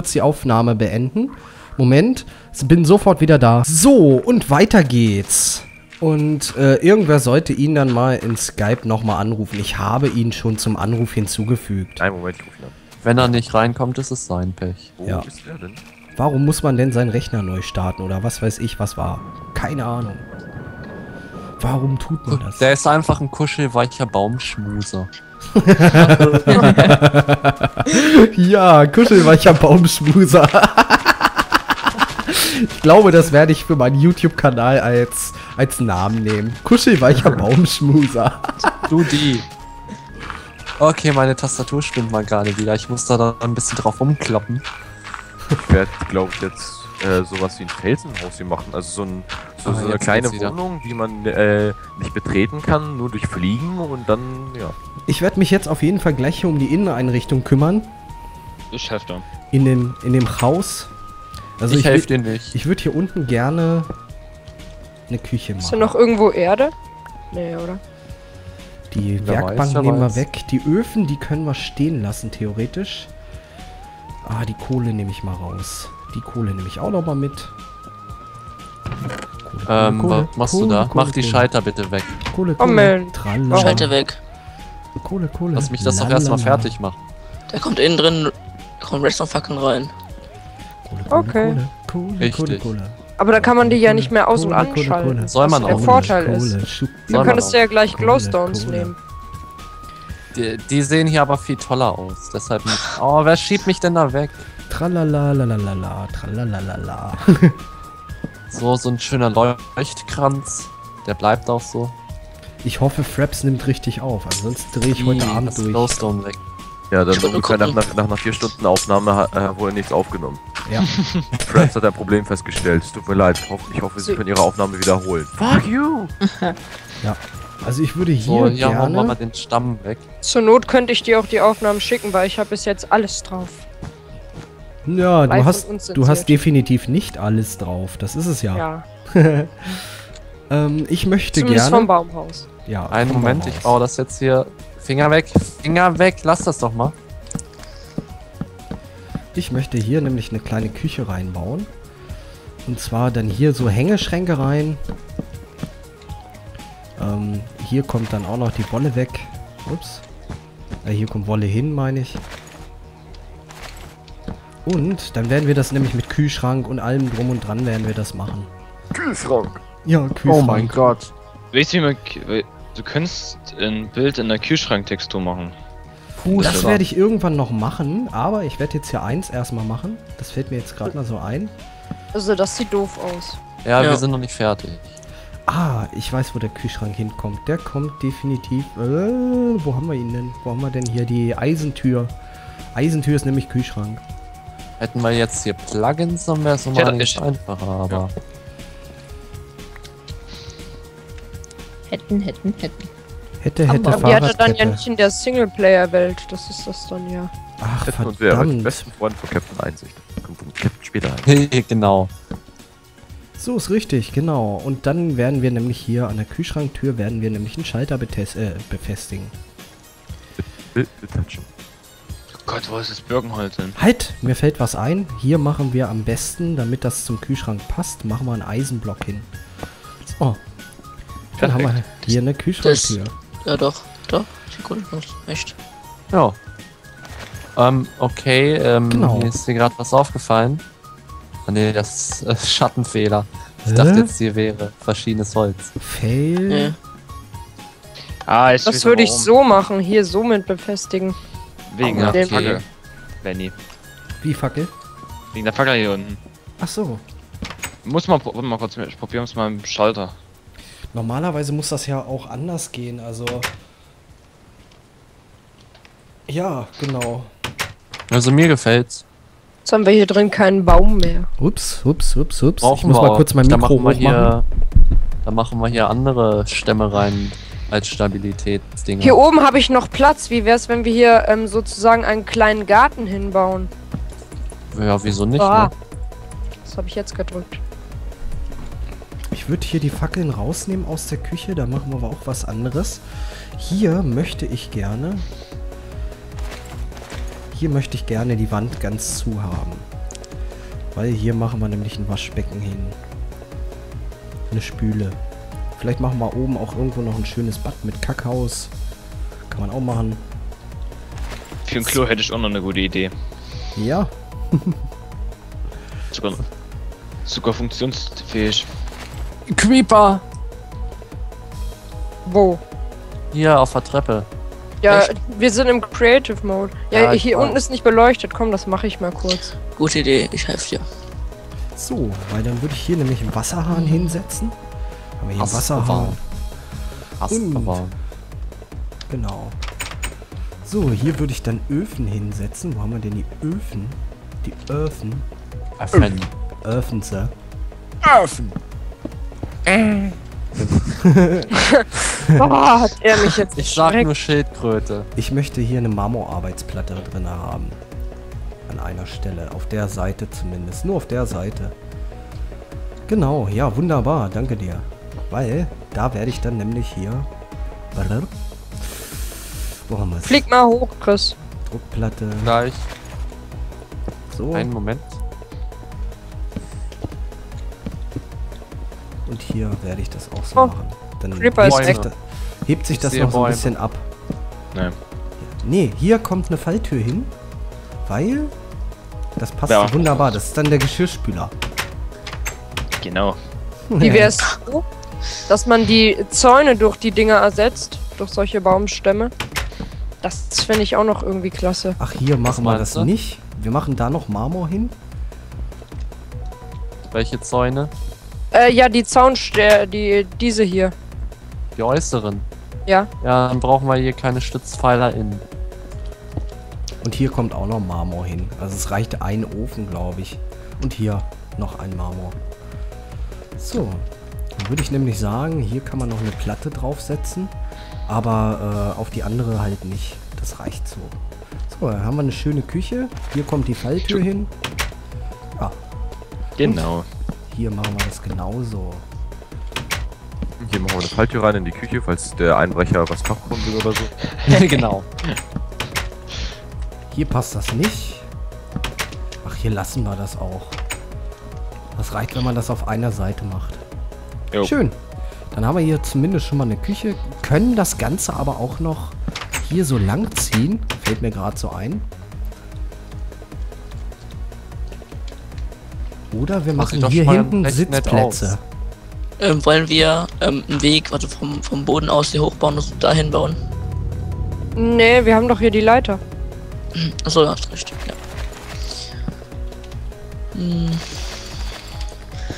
kurz die Aufnahme beenden. Moment, bin sofort wieder da. So, und weiter geht's. Und äh, irgendwer sollte ihn dann mal in Skype nochmal anrufen. Ich habe ihn schon zum Anruf hinzugefügt. Einen Moment, ruf ihn an. Wenn er nicht reinkommt, ist es sein Pech. Wo Ja. ist er denn? Warum muss man denn seinen Rechner neu starten oder was weiß ich, was war? Keine Ahnung. Warum tut man das? Der ist einfach ein kuschelweicher Baumschmuser. ja, kuschelweicher Baumschmuser. ich glaube, das werde ich für meinen YouTube-Kanal als, als Namen nehmen. Kuschelweicher Baumschmuser. Du die. Okay, meine Tastatur spinnt mal gerade wieder. Ich muss da dann ein bisschen drauf rumklappen. Ich werde, glaube ich, jetzt äh, sowas wie ein Felsenhaus hier machen. Also so, ein, so, Ah, so eine kleine. Wohnung, die man äh, nicht betreten kann, nur durch Fliegen und dann, ja. Ich werde mich jetzt auf jeden Fall gleich hier um die Inneneinrichtung kümmern. Ich helfe dir. In dem, in dem Haus. Also ich ich, helfe dir nicht. ich würde hier unten gerne eine Küche Ist da machen. noch irgendwo Erde? Nee, oder? Die Wer Werkbank weiß, nehmen wir weg. Die Öfen, die können wir stehen lassen, theoretisch. Ah, die Kohle nehme ich mal raus. Die Kohle nehme ich auch noch mal mit. Kohle, Ähm, was machst du da? Mach die Kohle, Schalter bitte weg. Kohle, Oh, Kohle. Warum? Schalter weg. Kohle, Kohle. Lass mich das doch erstmal fertig machen. Der kommt innen drin, kommt Redstone-Fackeln rein. Kohle, Kohle, Okay. Kohle, Kohle, Kohle, Richtig. Kohle. Aber da kann man die ja nicht mehr aus- und Kohle, Kohle, anschalten. Kohle. Soll man Was der auch. Vorteil ist. Kohle, Du man könntest auch. ja gleich Kohle, Glowstones Kohle. nehmen. Die, die sehen hier aber viel toller aus. Deshalb. Oh, wer schiebt mich denn da weg? Tralala, tralalala. So, so ein schöner Leuchtkranz. Der bleibt auch so. Ich hoffe, Fraps nimmt richtig auf. Ansonsten drehe ich heute Abend das durch. Glowstone weg. Ja, dann Ich wollte nur ungefähr nach, gucken. nach, nach einer vier Stunden Aufnahme äh, wurde nichts aufgenommen. Ja. Fraps hat ein Problem festgestellt. Es tut mir leid. Ich hoffe, ich hoffe Sie können Ihre Aufnahme wiederholen. Fuck you! Also ich würde hier So, wir gerne... mal den Stamm weg. Zur Not könnte ich dir auch die Aufnahmen schicken, weil ich habe bis jetzt alles drauf. Ja, du hast, du hast definitiv nicht alles drauf. Das ist es ja. Ja. ähm, ich möchte Zumindest gerne... vom Baumhaus. ja, Einen Moment, ich Baumhaus. baue das jetzt hier. Finger weg, Finger weg, lass das doch mal. Ich möchte hier nämlich eine kleine Küche reinbauen. Und zwar dann hier so Hängeschränke rein. Ähm, hier kommt dann auch noch die Wolle weg. Ups. Äh, hier kommt Wolle hin, meine ich. Und dann werden wir das nämlich mit Kühlschrank und allem drum und dran werden wir das machen. Kühlschrank! Ja, Kühlschrank. Gott. Weißt du, wie man. K- Du könntest ein Bild in der Kühlschranktextur machen. Puh, Das war- werde ich irgendwann noch machen, aber ich werde jetzt hier eins erstmal machen. Das fällt mir jetzt gerade mal so ein. Also das sieht doof aus. Ja, wir Ja. sind noch nicht fertig. Ah, ich weiß, wo der Kühlschrank hinkommt. Der kommt definitiv. Äh, wo haben wir ihn denn? Wo haben wir denn hier die Eisentür? Eisentür ist nämlich Kühlschrank. Hätten wir jetzt hier Plugins, dann wäre es Ja, nochmal einfacher, aber. Hätten, hätten, hätten. Hätte, hätte, Aber die hatte dann ja Fahrradkette. nicht in der Singleplayer-Welt. Das ist das dann ja. Ach, Captain und der verdammt. besten Freund von Captain Einsicht. Kommt von Captain später ein. genau. So ist richtig, genau. Und dann werden wir nämlich hier an der Kühlschranktür werden wir nämlich einen Schalter äh, befestigen. Bild betatschen. Oh Gott, wo ist das Birkenholz denn? Halt, mir fällt was ein. Hier machen wir am besten, damit das zum Kühlschrank passt, machen wir einen Eisenblock hin. So. Dann haben wir hier eine Kühlschranktür. Ja doch, doch. Aus. Echt. Ja. Ähm, okay, ähm, Genau. mir ist hier gerade was aufgefallen. Ah, nee, das ist äh, Schattenfehler. Ich Hä? dachte jetzt, hier wäre verschiedenes Holz. Fail. Ja. Ah, ich Das würde ich so machen. Hier so mit befestigen. Wegen der okay. Fackel. Benny. Wie Fackel? Wegen der Fackel hier unten. Ach so. Muss mal, warte mal kurz, ich probiere es mal im Schalter. Normalerweise muss das ja auch anders gehen, also. Ja, genau. Also mir gefällt's. Jetzt haben wir hier drin keinen Baum mehr. Ups, ups, ups, ups. Brauchen ich muss wir mal auch. kurz mein Da Mikro machen wir hier, Da machen wir hier andere Stämme rein als Stabilitätsdinger. Hier oben habe ich noch Platz. Wie wäre es, wenn wir hier ähm, sozusagen einen kleinen Garten hinbauen? Ja, wieso nicht, Ah. ne? Das habe ich jetzt gedrückt. Ich würde hier die Fackeln rausnehmen aus der Küche, da machen wir aber auch was anderes. Hier möchte ich gerne. hier möchte ich gerne die Wand ganz zu haben. Weil hier machen wir nämlich ein Waschbecken hin. Eine Spüle. Vielleicht machen wir oben auch irgendwo noch ein schönes Bad mit Kackhaus. Kann man auch machen. Für ein Klo hätte ich auch noch eine gute Idee. Ja, Sogar, sogar funktionsfähig. Creeper! Wo? Hier auf der Treppe. Ja, Echt? wir sind im Creative Mode. Ja, Ja, hier unten ist nicht beleuchtet. Komm, das mache ich mal kurz. Gute Idee, ich helfe dir. so, weil dann würde ich hier nämlich einen Wasserhahn hinsetzen. Haben wir hier Wasserhahn. bewahren. Genau. So, hier würde ich dann Öfen hinsetzen. Wo haben wir denn die Öfen? Die Öfen. Öffnen. Öfense. Öffnen. Boah, hat er mich jetzt Ich sag nur Schildkröte. Ich möchte hier eine Marmorarbeitsplatte drin haben. An einer Stelle. Auf der Seite zumindest. Nur auf der Seite. Genau, ja, wunderbar. Danke dir. Weil, da werde ich dann nämlich hier... Brrr. Wo haben wir es? Flieg mal hoch, Chris. Druckplatte. Gleich. So. Einen Moment. Und hier werde ich das auch so Oh, machen. Dann Creeper ist hebt sich, weg. da, hebt sich Ich das noch so ein Bäume. bisschen ab. Nein. Nee, hier kommt eine Falltür hin, weil das passt Ja. wunderbar. Das ist dann der Geschirrspüler. Genau. Wie wär's so, dass man die Zäune durch die Dinger ersetzt? Durch solche Baumstämme? Das finde ich auch noch irgendwie klasse. Ach, hier machen wir das du? nicht. Wir machen da noch Marmor hin. Welche Zäune? Äh, ja, die Zaunste die, diese hier. Die äußeren. Ja. Ja, dann brauchen wir hier keine Stützpfeiler innen. Und hier kommt auch noch Marmor hin. Also es reicht ein Ofen, glaube ich. Und hier noch ein Marmor. So. Dann würde ich nämlich sagen, hier kann man noch eine Platte draufsetzen. Aber äh, auf die andere halt nicht. Das reicht so. So, dann haben wir eine schöne Küche. Hier kommt die Falltür hin. Genau. Hier machen wir das genauso. Hier machen wir eine Falltür rein in die Küche, falls der Einbrecher was kochen will oder so. genau. Hier passt das nicht. Ach, hier lassen wir das auch. Das reicht, wenn man das auf einer Seite macht. Jo. Schön. Dann haben wir hier zumindest schon mal eine Küche. Können das Ganze aber auch noch hier so lang ziehen. Fällt mir gerade so ein. Oder wir Das machen hier hinten Sitzplätze. Ähm, wollen wir ähm, einen Weg warte, vom, vom Boden aus hier hochbauen und dahin bauen? Nee, wir haben doch hier die Leiter. Achso, ja, hast recht. Ja. Hm,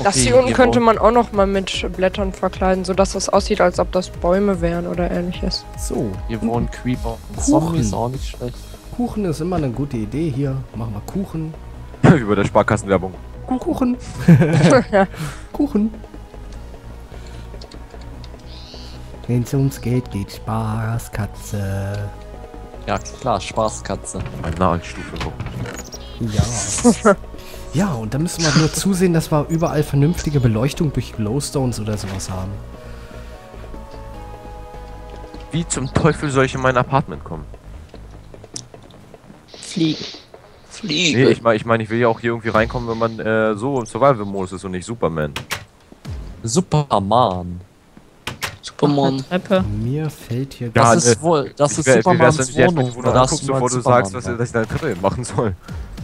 das hier unten könnte man auch noch mal mit Blättern verkleiden, sodass das aussieht, als ob das Bäume wären oder ähnliches. So, Hier wohnen Creeper und Kuchen. Zombies auch nicht schlecht. Kuchen ist immer eine gute Idee hier. Machen wir Kuchen. Wie bei der Sparkassenwerbung. Kuchen. Kuchen. Wenn's ums Geld geht, Spaß, Katze. Ja, klar, Spaßkatze. Eine Nagelstufe noch. Ja. Ja, und da müssen wir nur zusehen, dass wir überall vernünftige Beleuchtung durch Glowstones oder sowas haben. Wie zum Teufel soll ich in mein Apartment kommen? fliegen. Fliegen. Nee, ich meine, ich, mein, ich will ja auch hier irgendwie reinkommen, wenn man äh, so im Survival-Modus ist und nicht Superman. Superman. Superman. Treppe. Mir fällt hier Ja, Das äh, ist wohl, das ist wär- Supermans Wohnung. da du mal bevor du Superman sagst, was, dass ich da eine Treppe machen soll?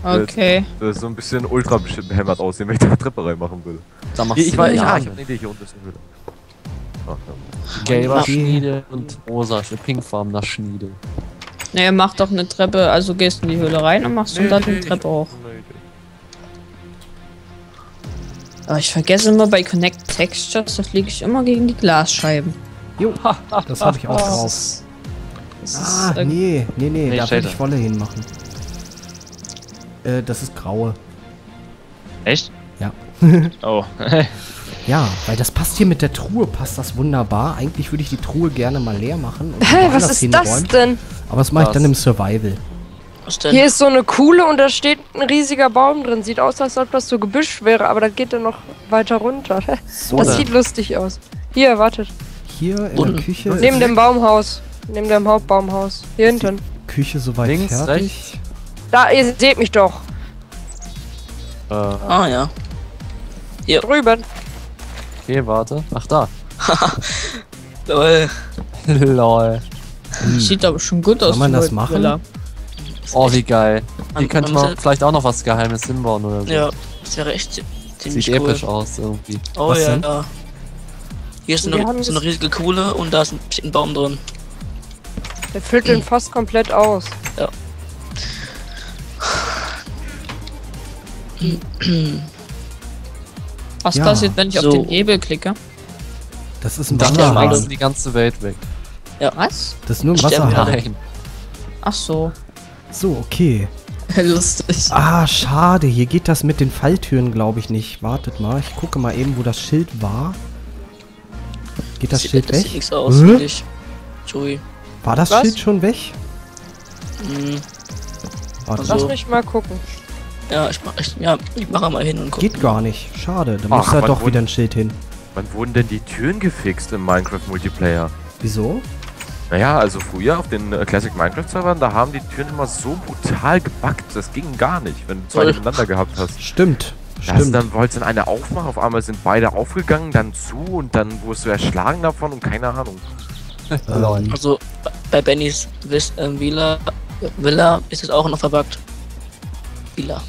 Okay. Das ist so ein bisschen ultra behämmert aussehen, wenn ich da eine Treppe reinmachen würde. Da machst Ich du weiß, die ja, ich hab eine Idee, hier unten ist eine Höhle. Ach, ja. Gelber. Schniedel und rosa, pinkfarbener Schniedel. Naja, mach doch eine Treppe, also gehst in die Höhle rein und machst Nee, dann nee, eine Treppe ich- hoch. Aber ich vergesse immer bei Connect Textures, da fliege ich immer gegen die Glasscheiben. Jo, das habe ich auch drauf. Das Ah, ist, äh, nee, nee, nee, Nee, da will ich Wolle hinmachen. Äh, das ist graue. Echt? Ja. Oh. Ja, weil das passt hier mit der Truhe, passt das wunderbar. Eigentlich würde ich die Truhe gerne mal leer machen und Hä, woanders was ist das hinräumen. denn? Aber das mache ich dann im Survival. Was denn? Hier ist so eine Kuhle und da steht ein riesiger Baum drin. Sieht aus, als ob das so Gebüsch wäre, aber da geht er noch weiter runter. So, Das Oder? sieht lustig aus. Hier, wartet. hier in Unten. der Küche Neben dem Baumhaus. Neben dem Hauptbaumhaus. Hier hinten. Küche soweit Links, fertig. Da, ihr seht mich doch. Äh, Ah ja. Drüben. okay, warte. Ach da. Lol. Lol. Sieht aber schon gut aus. Kann man das Leute- machen? Villa. Oh, wie geil. Hier Man- könnte man vielleicht auch noch was Geheimes hinbauen oder so. Ja, das wäre echt zi- ziemlich Sieht cool. episch aus irgendwie. Oh Was ja, denn? ja. Hier ist eine, so eine riesige Kuhle und da ist ein, ein Baum drin. Der füllt den fast komplett aus. Was Ja. passiert, wenn ich So. auf den Hebel klicke? Das ist ein Dann Ja, Wasserhahn. ist die ganze Welt weg. Was? Das ist nur ein Wasserhahn. Ach so. So, okay. Lustig. Ah, schade. Hier geht das mit den Falltüren, glaube ich, nicht. Wartet mal. Ich gucke mal eben, wo das Schild war. Geht das Sieht- Schild das sieht weg? nichts aus, ich. Joey. War das Was? Schild schon weg? Hm, Warte. Lass mich mal gucken. Ja, ich mach, ich, ja, ich mache mal hin und guck. Geht gar nicht. Schade. Da muss da doch wurden- wieder ein Schild hin. Wann wurden denn die Türen gefixt im Minecraft Multiplayer? Wieso? Naja, also früher auf den äh, Classic Minecraft Servern, da haben die Türen immer so brutal gebackt, das ging gar nicht, wenn du zwei Voll. nebeneinander gehabt hast. Stimmt. Da hast du Stimmt. dann wolltest dann eine aufmachen, auf einmal sind beide aufgegangen, dann zu und dann wurdest du erschlagen davon und keine Ahnung. Ähm, Also bei- Bennys Villa, Villa ist es auch noch verbuggt. Villa.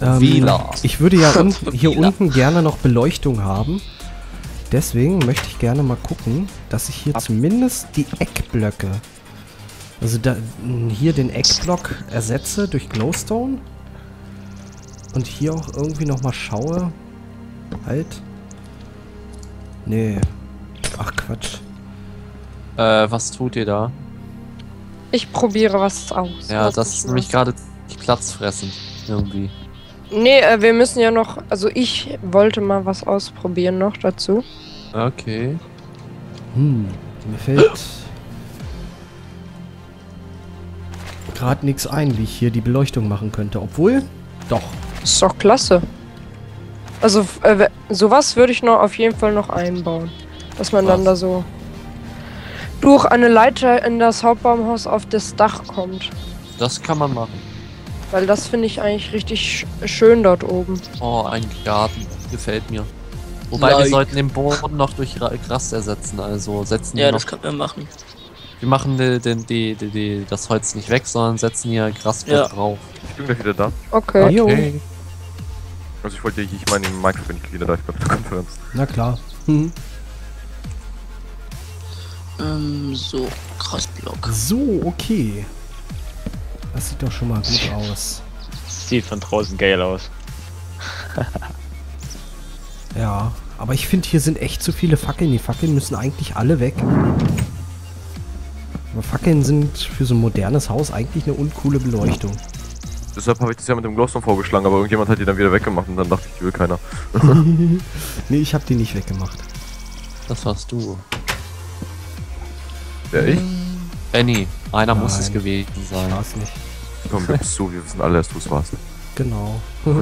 Ähm. Ich würde ja unten, hier unten gerne noch Beleuchtung haben. Deswegen möchte ich gerne mal gucken, dass ich hier zumindest die Eckblöcke, also da, hier den Eckblock ersetze durch Glowstone. Und hier auch irgendwie noch mal schaue. Halt. Nee. Ach Quatsch. Äh, was tut ihr da? Ich probiere was aus. Ja, das mich ist nämlich gerade platzfressend. Irgendwie. Nee, äh, wir müssen ja noch. Also, ich wollte mal was ausprobieren noch dazu. Okay. Hm, mir fällt gerade nichts ein, wie ich hier die Beleuchtung machen könnte. Obwohl, doch. Ist doch klasse. Also, äh, sowas würde ich noch auf jeden Fall noch einbauen. Dass man dann Was? da so durch eine Leiter in das Hauptbaumhaus auf das Dach kommt. Das kann man machen. Weil das finde ich eigentlich richtig sch schön dort oben. Oh, ein Garten. Gefällt mir. Wobei wir Like. sollten den Boden noch durch Ra- Gras ersetzen. Also setzen Ja, wir noch. das können wir machen. Wir machen die, die, die, die, die, das Holz nicht weg, sondern setzen hier Grasbett Ja. drauf. Ich bin gleich wieder da. Okay. Jo. Also ich wollte, ich meine, im Minecraft bin ich wieder da, ich auf der Konferenz. Na klar. Hm. Ähm, so, Grasblock. So, okay. Das sieht doch schon mal gut aus. Sieht von draußen geil aus. Ja, aber ich finde, hier sind echt zu viele Fackeln. Die Fackeln müssen eigentlich alle weg. Aber Fackeln sind für so ein modernes Haus eigentlich eine uncoole Beleuchtung. Deshalb habe ich das ja mit dem Glowstone vorgeschlagen, aber irgendjemand hat die dann wieder weggemacht und dann dachte ich, die will keiner. nee, ich habe die nicht weggemacht. Das warst du. Ja, ich? Benny, einer muss es Nein. gewesen Ich sein. war's nicht. Komm, gib's zu, wir wissen alle, dass du es warst. Genau.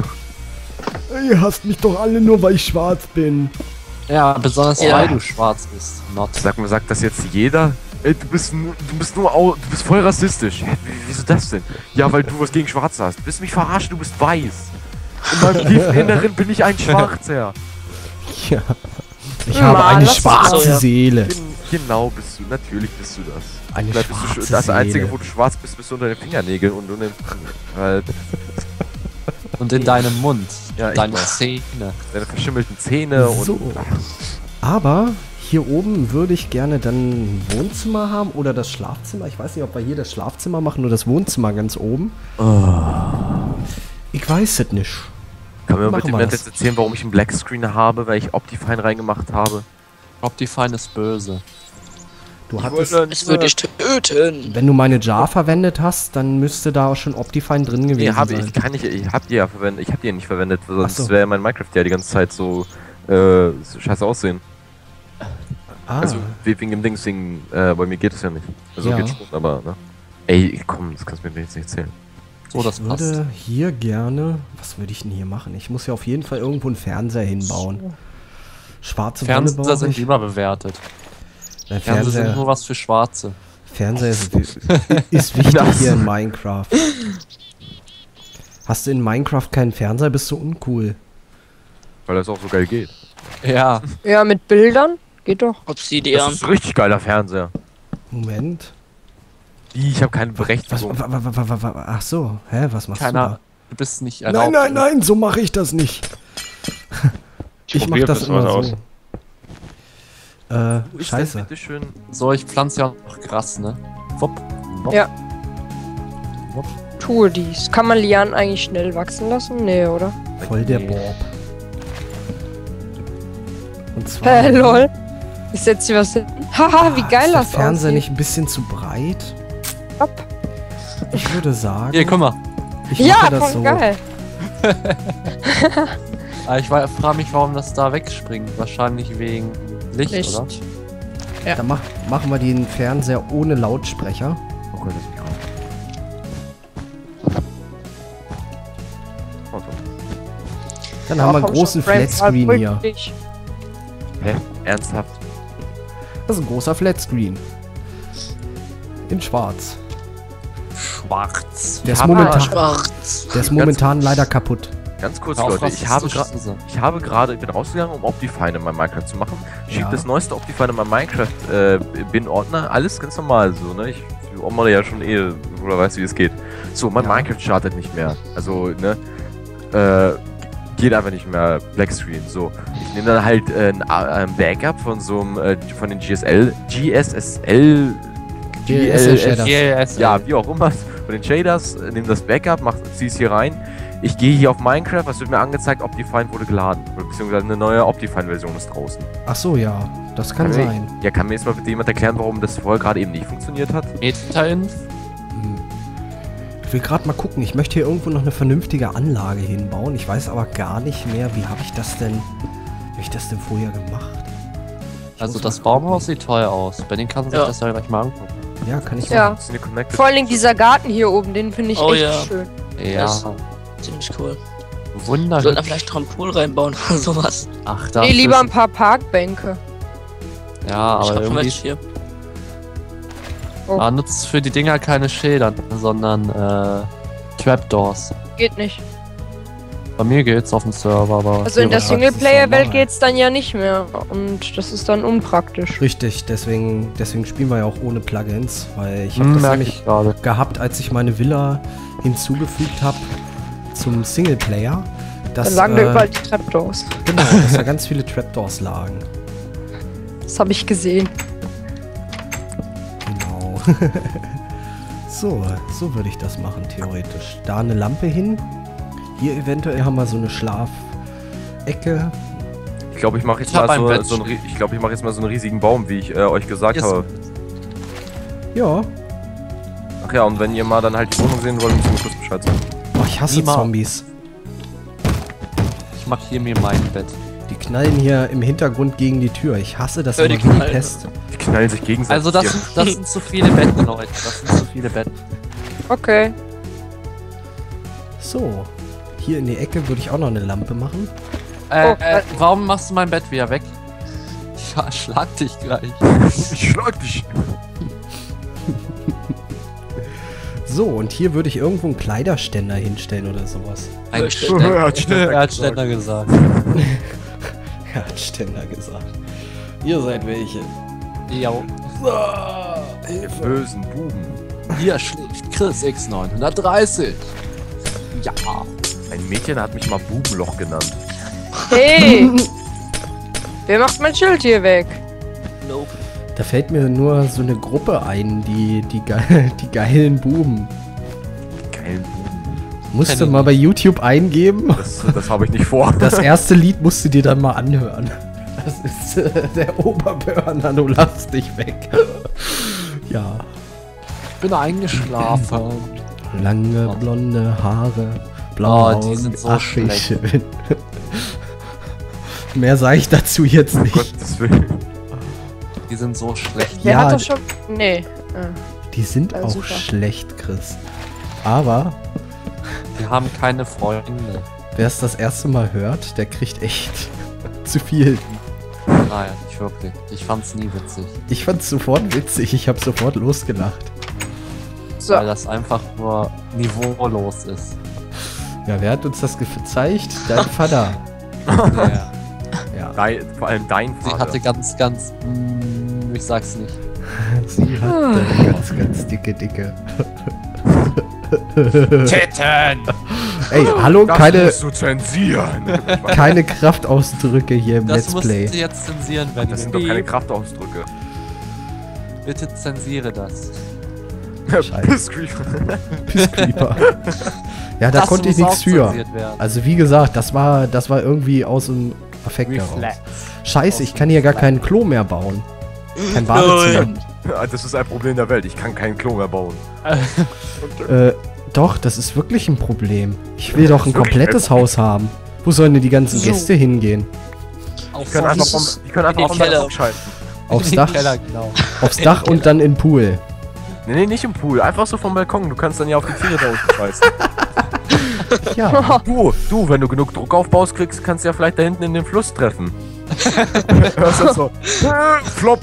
Ihr hasst mich doch alle nur, weil ich schwarz bin. Ja, besonders Ja. weil du schwarz bist. Not. Sag mal, sagt das jetzt jeder? Ey, du bist nur, du bist nur, au, du bist voll rassistisch. Hä, wieso das denn? Ja, weil du was gegen Schwarze hast. Du willst mich verarschen, du bist weiß. In meinem tiefen Inneren bin ich ein Schwarzer. Ja. Ich Mann, habe eine lass es schwarze so, ja. Seele. Gen genau bist du, natürlich bist du das. Eine Vielleicht bist du schwarze das Einzige, wo du schwarz bist, bist du unter den Fingernägeln und unter den, halt, Und in deinem Mund. Ja, deine. Zähne. deine verschimmelten Zähne So. und. Aber hier oben würde ich gerne dann ein Wohnzimmer haben oder das Schlafzimmer. Ich weiß nicht, ob wir hier das Schlafzimmer machen oder das Wohnzimmer ganz oben. Ich weiß es nicht. Kann mir bitte das. jetzt erzählen, warum ich einen Blackscreen habe, weil ich Optifine reingemacht habe? Optifine ist böse. Du hattest, Es wird dich töten. wenn du meine Jar verwendet hast, dann müsste da auch schon Optifine drin gewesen Nee, hab ich, sein. ich kann nicht, ich hab die ja verwendet, ich hab die ja nicht verwendet, sonst so. wäre mein Minecraft ja die ganze Zeit so, äh, so scheiße aussehen. Ah, Also we- wegen dem Ding, wegen, äh, bei mir geht es ja nicht. Also Ja. geht schon, aber, ne? Ey, komm, das kannst du mir jetzt nicht erzählen. So, das ich passt. würde hier gerne. Was würde ich denn hier machen? Ich muss ja auf jeden Fall irgendwo einen Fernseher hinbauen. Schwarze Fernseher sind ich. überbewertet. Nein, Fernseher sind nur was für Schwarze. Fernseher ist, ist wichtig hier in Minecraft. Hast du in Minecraft keinen Fernseher, bist du uncool. Weil das auch so geil geht. Ja. Ja, mit Bildern? Geht doch. Das Obsidian. ist ein richtig geiler Fernseher. Moment. Wie, Ich habe keine Was, Berechtigung. wa, wa, wa, wa, wa, wa, ach so, hä, was machst Keiner. du Du bist nicht da? erlaubt. Nein, nein, nein, so mache ich das nicht. Ich mach probier das das immer so. aus. Äh, Wo ist denn scheiße. bitteschön? So, ich pflanze ja noch Gras, ne? Wupp. Wupp. Ja. Wupp. Tue dies. Kann man Lianen eigentlich schnell wachsen lassen? Nee, oder? Voll der Nee. Bob. Und zwar... Hä, lol. Ich setze hier was hin. Haha, wie geil ist der das Fernseher aussieht. nicht ein bisschen zu breit? Hopp. Ich würde sagen, Hier, guck mal. ich Ja, mache das voll so. geil. Ah, Ich frage mich, warum das da wegspringt. Wahrscheinlich wegen Licht, Licht. oder? Dann mach, machen wir den Fernseher ohne Lautsprecher. Oh Gott, das Mikro. Oh. Dann haben wir einen großen Flatscreen hier. Hä? Ernsthaft? Das ist ein großer Flatscreen. In schwarz. Schwarz. Der ist momentan, Schwarz. der ist momentan leider kaputt. Ganz kurz, Hör auf, Leute, ich habe, ich habe gerade, ich bin rausgegangen, um Optifine in meinem Minecraft zu machen. Schieb Ja. das neueste Optifine in meinem Minecraft äh, Bin-Ordner, alles ganz normal so, ne? Ich Oma ja schon eh, oder weiß, wie es geht. So, mein Ja. Minecraft startet nicht mehr. Also, ne? Äh, geht einfach nicht mehr Blackscreen. So, ich nehme dann halt äh, ein, ein Backup von so einem, äh, von den GSL, GSSL. Yes, ja, wie auch immer, von den Shaders, äh, nehme das Backup, mach, zieh's hier rein. Ich gehe hier auf Minecraft, was wird mir angezeigt? Optifine wurde geladen. Beziehungsweise eine neue Optifine-Version ist draußen. Ach so, ja. Das kann Kann sein. Ja, kann mir jetzt mal bitte jemand erklären, warum das vorher gerade eben nicht funktioniert hat? Meta-Inf. Hm. Ich will gerade mal gucken. Ich möchte hier irgendwo noch eine vernünftige Anlage hinbauen. Ich weiß aber gar nicht mehr, wie habe ich das denn, wie habe ich das denn vorher gemacht? Ich Also das Baumhaus sieht toll aus. Benny kann sich Ja. das ja gleich mal angucken. gucken. Ja, kann ich Ja. Vor allen Dingen dieser Garten hier oben, den finde ich Oh echt ja. schön. Ja, Das- Ziemlich cool. Wir wunderhübsch. sollten da vielleicht noch einen Pool reinbauen oder sowas. Ach, da Nee, lieber ein paar Parkbänke. Ja, ich aber hab irgendwie hier. da nutzt für die Dinger keine Schilder, sondern äh, Trapdoors. Geht nicht. Bei mir geht's auf dem Server, aber Also in der Singleplayer-Welt geht's dann ja nicht mehr. Und das ist dann unpraktisch. Richtig, deswegen, deswegen spielen wir ja auch ohne Plugins, weil ich habe hm, das nämlich ich gerade. gehabt, als ich meine Villa hinzugefügt habe zum Singleplayer. Dass, Dann lagen da äh, überall die Trapdoors. Genau, dass da ganz viele Trapdoors lagen. Das habe ich gesehen. Genau. so, so würde ich das machen, theoretisch. Da eine Lampe hin. Hier eventuell haben wir so eine Schlafecke. Ich glaube, ich mache jetzt Ich mal so, so einen, ich glaube, ich mache jetzt mal so einen riesigen Baum, wie ich äh, euch gesagt Yes. habe. Ja. Ach ja, und wenn ihr mal dann halt die Wohnung sehen wollt, müsst ihr mir kurz Bescheid sagen. Ich hasse Niemals. Zombies. Ich mach hier mir mein Bett. Die knallen hier im Hintergrund gegen die Tür. Ich hasse das Hör immer die wie die knallen. Pest. Die knallen sich gegenseitig. Also das hier. sind, das sind zu viele Betten, Leute. Das sind zu viele Betten. Okay. So. Hier in die Ecke würde ich auch noch eine Lampe machen. Äh, Oh, äh. warum machst du mein Bett wieder weg? Ich schlag dich gleich. Ich schlag dich. So, und hier würde ich irgendwo einen Kleiderständer hinstellen oder sowas. Ein Ständer. Er hat Ständer Er hat gesagt. Ständer gesagt. Er hat Ständer gesagt. Ihr seid welche. Ja. Die bösen Buben. Hier schläft Chris X930. Ja. Ein Mädchen hat mich mal Bubenloch genannt. Hey! Wer macht mein Schild hier weg? Nope. Da fällt mir nur so eine Gruppe ein, die, die, ge die geilen Buben. Geilen Buben. Musst du mal bei YouTube eingeben. Das, das habe ich nicht vor. Das erste Lied musst du dir dann mal anhören. Das ist äh, der Oberburner, du lass dich weg. ja. Ich bin eingeschlafen. Lange blonde Haare, blaue Oh, die sind so schön. Mehr sage ich dazu jetzt Um nicht. Gottes Willen. Die sind so schlecht. Der Ja, hat doch schon. Nee. Die sind Ja, auch super. schlecht, Chris. Aber Die haben keine Freunde. wer es das erste Mal hört, der kriegt echt zu viel. Nein, nicht wirklich. Ich fand's nie witzig. Ich fand's sofort witzig, ich habe sofort losgelacht. So. Weil das einfach nur niveaulos ist. Ja, wer hat uns das gezeigt? Dein Vater. Ja. Ja. Dein, vor allem dein Sie Vater. hatte ganz, ganz. Mm, ich sag's nicht. Sie hat äh, ganz, ganz dicke, dicke. Titten! Ey, hallo, Das keine, musst du zensieren. keine Kraftausdrücke hier im Das Let's musst Play. du jetzt zensieren, wenn Das sind doch keine Kraftausdrücke. Bitte zensiere das. Scheiße. Pisscreeper. Creeper. Ja, da das konnte ich nichts für. Also wie gesagt, das war, das war irgendwie aus dem Affekt heraus. Scheiße, ich kann hier gar kein Klo mehr bauen. Kein Badezimmer. Das ist ein Problem der Welt. Ich kann kein Klo mehr bauen. Äh, doch, das ist wirklich ein Problem. Ich will doch ein komplettes ein Haus haben. Wo sollen denn die ganzen So. Gäste hingehen? Ich kann einfach vom, ich kann einfach vom Keller. Balkon schalten. Aufs Dach, Keller, genau. aufs Dach und dann in den Pool. Nee, nee, nicht im Pool. Einfach so vom Balkon. Du kannst dann ja auf die Tiere da unten schmeißen. Ja, Du, du, wenn du genug Druck aufbaust, kriegst, kannst du ja vielleicht da hinten in den Fluss treffen. Hörst du so? Flop.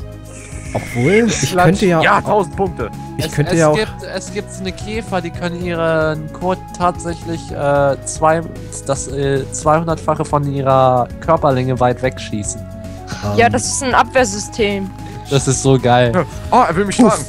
Obwohl, ich könnte ja, Ja, 1000 Punkte. ich es, könnte es ja auch, Gibt, es gibt eine Käfer, die können ihren Code tatsächlich äh, zwei, das äh, 200-fache von ihrer Körperlänge weit wegschießen. Ja, ähm, das ist ein Abwehrsystem. Das ist so geil. Oh, er will mich schlagen.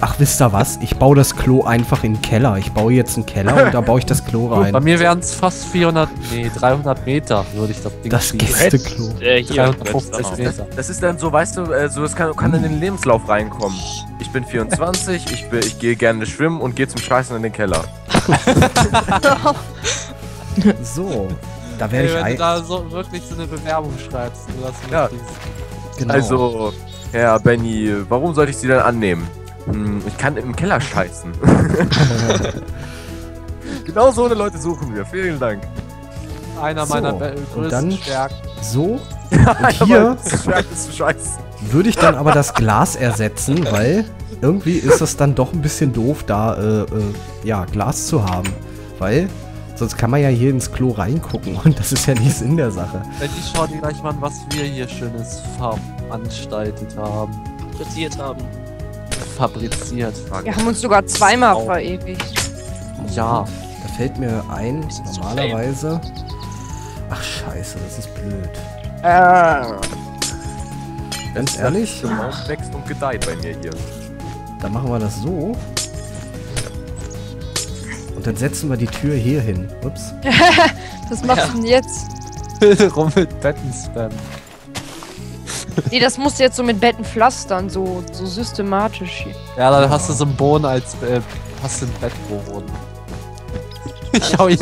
Ach, wisst ihr was? Ich baue das Klo einfach in den Keller. Ich baue jetzt einen Keller und da baue ich das Klo Bei rein. mir wären es fast 400, nee, 300 Meter würde ich das Ding Das schießen. Gästeklo. Äh, hier. 350 jetzt, Meter. Das ist dann so, weißt du, äh, so das kann, kann in den Lebenslauf reinkommen. Ich bin 24, ich, bin- ich gehe gerne schwimmen und gehe zum Scheißen in den Keller. So, da werde ich wenn du da so wirklich so eine Bewerbung schreibst, du hast Ja. genau. Also, Herr Benny, warum sollte ich Sie denn annehmen? Hm, ich kann im Keller scheißen. genau so eine Leute suchen wir. Vielen Dank. einer So, meiner be- und größten dann- Stärken. so. Und hier würde ich dann aber das Glas ersetzen, weil irgendwie ist es dann doch ein bisschen doof, da äh, äh, ja, Glas zu haben. Weil sonst kann man ja hier ins Klo reingucken und das ist ja nicht Sinn der Sache. Ich schau dir gleich mal an, was wir hier schönes veranstaltet haben. Frittiert haben. Fabriziert. Wir haben uns sogar zweimal Au. verewigt. Ja. Da fällt mir ein, normalerweise. Ach scheiße, das ist blöd. Äh, Ganz ehrlich, Das wächst und gedeiht bei mir hier. dann machen wir das so. Und dann setzen wir die Tür hier hin. Ups. was machst du denn jetzt? Rum mit Betten spam. Nee, das musst du jetzt so mit Betten pflastern, so, so systematisch hier. Ja, dann hast du so einen Boden als äh, hast du einen Bettboden. Ich hau ihn